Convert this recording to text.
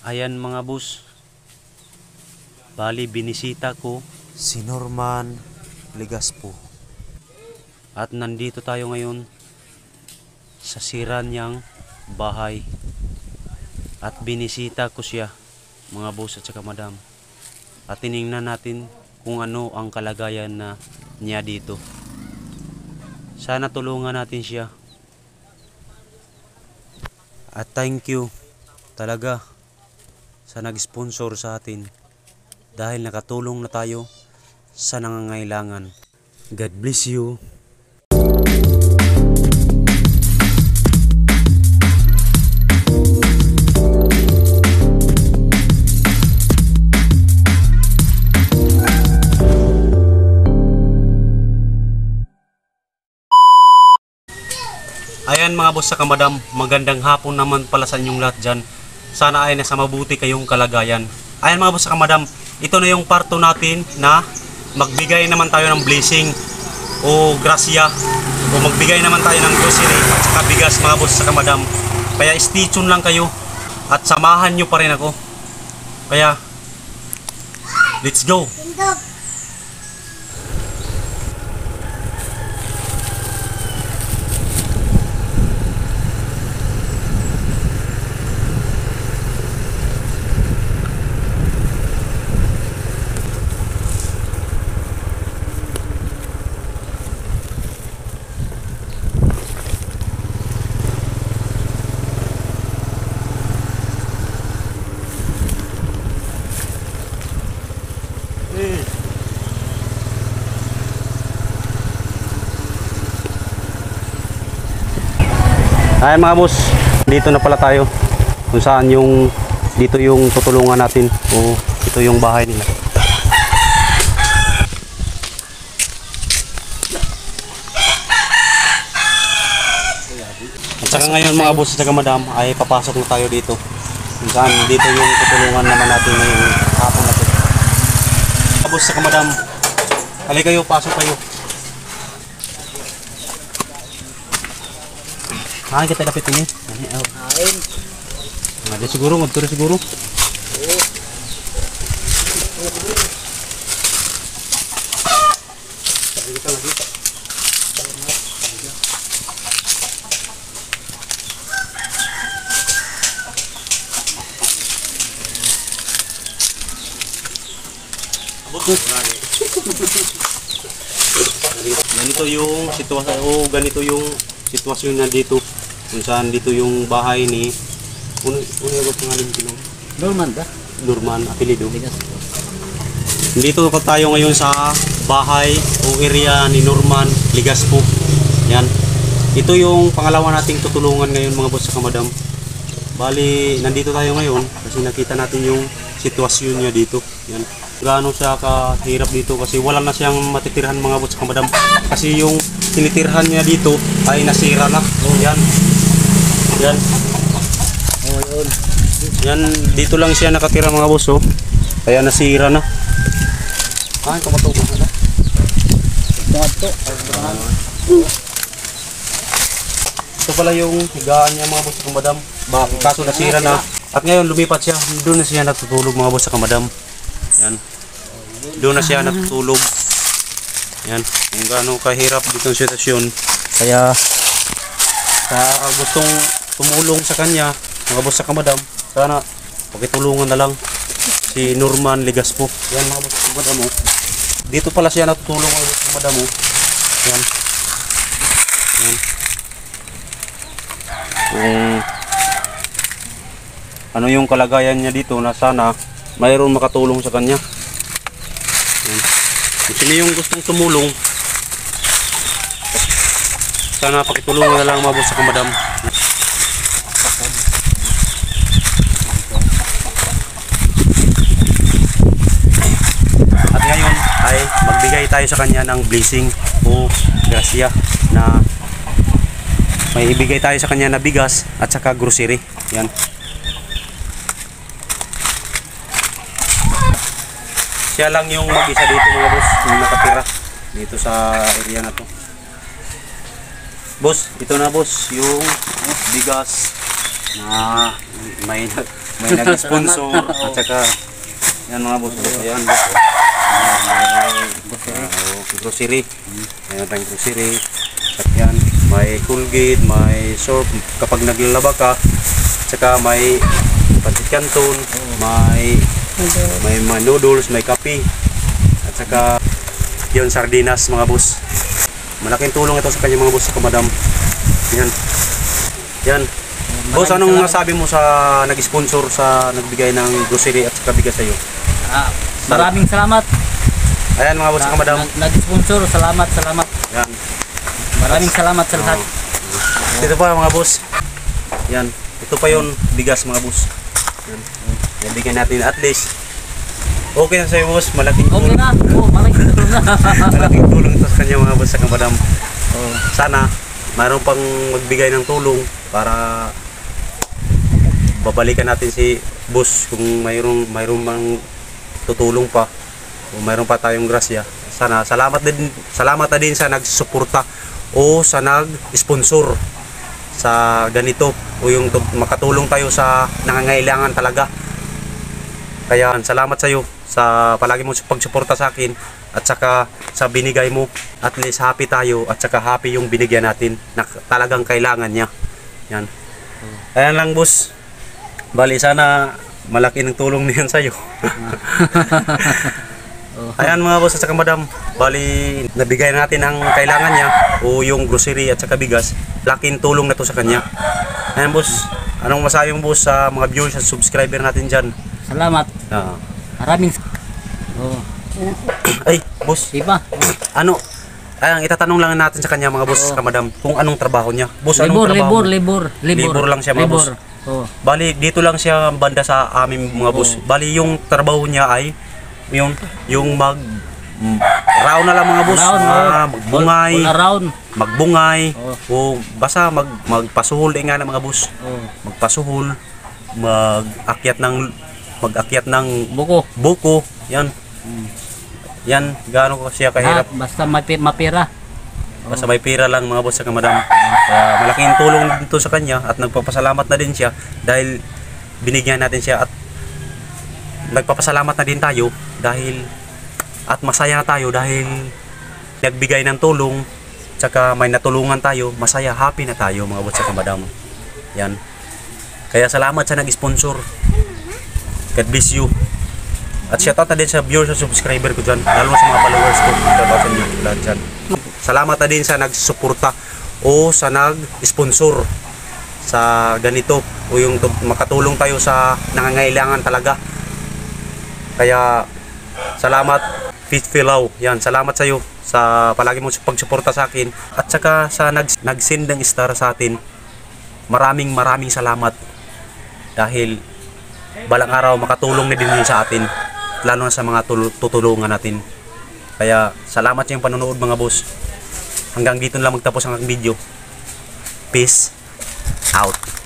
Ayan mga boss. Bali, binisita ko si Norman Legaspo. At nandito tayo ngayon sa sira niyang bahay. At binisita ko siya, mga boss at saka madam. At tiningnan natin kung ano ang kalagayan na niya dito. Sana tulungan natin siya. At thank you talaga sa nag-sponsor sa atin dahil nakatulong na tayo sa nangangailangan. God bless you. Ayan mga boss sa kamadam, magandang hapon naman pala sa inyong lahat dyan. Sana ay nasa mabuti kayong kalagayan. Ayan mga boss sa kamadam, ito na yung parto natin na magbigay naman tayo ng blessing o grasya o magbigay naman tayo ng grocery at saka bigas mga boss sa kamadam. Kaya stay tuned lang kayo at samahan nyo pa rin ako. Kaya, let's go! Ayan mga boss, dito na pala tayo. Kung saan yung dito yung tutulungan natin o ito yung bahay nila. At saka ngayon mga boss at saka madam ay papasok na tayo dito. Kung saan dito yung tutulungan naman natin ngayong hapon na to. Mga boss at saka madam, halika kayo, pasok kayo. Ah, kita dapat ini. Ini out. Kain. Ada siguro, ngadto siguro. ganito yung sitwasyon o ganito yung sitwasyon na dito kung saan dito yung bahay ni uno yung pangalan ko Norman ba? Norman Apelido. Dito pa tayo ngayon sa bahay o area ni Norman Ligaspo. Yan. Ito yung pangalawa nating tutulungan ngayon mga boss sa kamadam. Bali, nandito tayo ngayon kasi nakita natin yung sitwasyon niya dito. Yan. Gaano siya kahirap dito kasi wala na siyang matitirhan mga boss sa kamadam. Kasi yung tinitirhan niya dito ay nasira na. Yan. Yan. Oh, yun. Yan, dito lang siya nakatira mga boss, oh. Kaya nasira na. Ah, ito matubo na. Ito, ito. Ito pala yung higaan niya mga boss sa kamadam. Ba, kaso nasira na. At ngayon lumipat siya. Doon na siya natutulog mga boss sa kamadam. Yan. Doon na siya natutulog. Yan. Kung gaano kahirap dito ang sitwasyon. Kaya sa gustong tumulong sa kanya, mga boss sa kamadam, sana pakitulungan na lang si Norman Legaspo. Yan mga boss sa kamadam. Oh. Dito pala siya natutulog mga boss sa kamadam. Oh. Yan. Yan. Kung ano yung kalagayan niya dito na sana mayroon makatulong sa kanya. Yan. Kung sino yung gustong tumulong, sana pakitulungan na lang mga boss sa kamadam. At ngayon ay magbigay tayo sa kanya ng blessing o grasya na may ibigay tayo sa kanya na bigas at saka grocery. Yan. Siya lang yung mag-isa dito mga boss, yung nakatira dito sa area na to. Boss, ito na boss, yung bigas na may may nag-sponsor at saka yan mga boss. Ayan boss. Grocery. Ayan tayong grocery. At yan, may Colgate, may soap kapag naglalaba ka. At saka may pancit canton, may may mga noodles, may kape. At saka yun sardinas mga boss. Malaking tulong ito sa kanya mga boss sa kamadam. Yan. Yan. Boss, anong nasabi mo sa nag-sponsor sa nagbigay ng grocery at saka bigas sa'yo? Ah, maraming salamat. Ayan mga boss. Nag- Nag-sponsor, salamat, salamat. Yan. Maraming salamat sa lahat. Ito pa mga boss. Yan. Ito pa yun, bigas mga boss. Yan. Nabigyan natin at least. Okay na sa'yo boss, malaking Okay tulong. na. Oh, malaking tulong na. malaking tulong ito sa kanya mga boss sa kamadam. oh, Sana mayroon pang magbigay ng tulong para babalikan natin si boss kung mayroon mayroon mang tutulong pa o mayroon pa tayong grasya. Sana salamat din salamat na din sa nagsuporta o sa nag-sponsor sa ganito o yung tu- makatulong tayo sa nangangailangan talaga. Kaya salamat sa iyo sa palagi mo pagsuporta sa akin at saka sa binigay mo. At least happy tayo at saka happy yung binigyan natin na talagang kailangan niya. Yan. Ayan lang boss. Bali sana malaki ng tulong niyan sa iyo. Ayan mga boss at saka madam. Bali nabigay natin ang kailangan niya o yung grocery at saka bigas. Laking tulong na to sa kanya. Ayan boss. Anong masabi mo boss sa mga viewers at subscriber natin dyan? salamat. Ah. Maraming Oh, Ay, boss, iba. ano? Ay, itatanong lang natin sa kanya mga boss, ka madam, kung anong trabaho niya. Boss, anong Libor, trabaho libor, libor, libor. Libor lang siya, mga Libor. boss. Oh, Bali, dito lang siya banda sa aming mga boss. Bali, yung trabaho niya ay yung yung mag round na lang mga boss. round, Ah, oh. magbungay, All, all around. magbungay, Oh. o basta mag magpasuhol eh nga na mga boss. Oh, Magpasuhol, mag-akyat ng mag-akyat ng buko. buko, yan. Yan, gaano ko siya kahirap. Lahat, basta mapi- mapira. Basta may pira lang mga boss sa kamadam. Kaya malaking tulong dito sa kanya at nagpapasalamat na din siya dahil binigyan natin siya at nagpapasalamat na din tayo dahil at masaya na tayo dahil nagbigay ng tulong tsaka may natulungan tayo, masaya, happy na tayo mga boss sa kamadam. Yan. Kaya salamat sa nag-sponsor. God bless you. At shoutout na din sa viewers at subscriber ko dyan, lalo sa mga followers ko. Sa dyan. Salamat na din sa nagsuporta o sa nag-sponsor sa ganito o yung tu- makatulong tayo sa nangangailangan talaga. Kaya salamat Fit Philaw. Yan, salamat sa iyo sa palagi mo pagsuporta sa akin. At saka sa nag nag-send ng star sa atin. Maraming maraming salamat. Dahil balang araw makatulong na din sa atin. Lalo na sa mga tul- tutulungan natin. Kaya salamat sa yung panonood mga boss. Hanggang dito na lang magtapos ang aking video. Peace out